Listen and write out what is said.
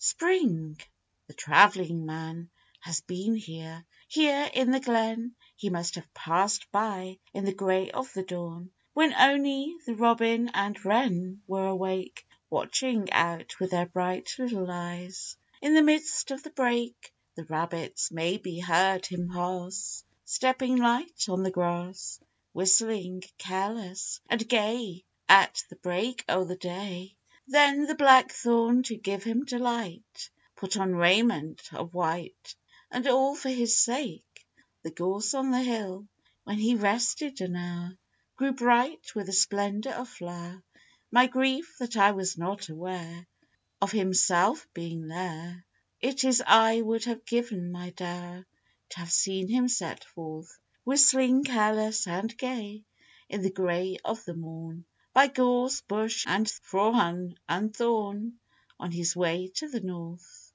Spring! The travelling man has been here, Here in the glen he must have passed by In the grey of the dawn, When only the robin and wren were awake, Watching out with their bright little eyes. In the midst of the brake the rabbits maybe heard him pass, Stepping light on the grass, Whistling careless and gay at the break o' the day. Then the blackthorn to give him delight Put on raiment of white, and all for his sake The gorse on the hill, when he rested an hour, Grew bright with the splendour of flower. My grief that I was not aware Of himself being there It is I would have given my dower To have seen him set forth, Whistling careless and gay, in the grey of the morn, By gorse, bush and thorn and thorn, On his way to the North.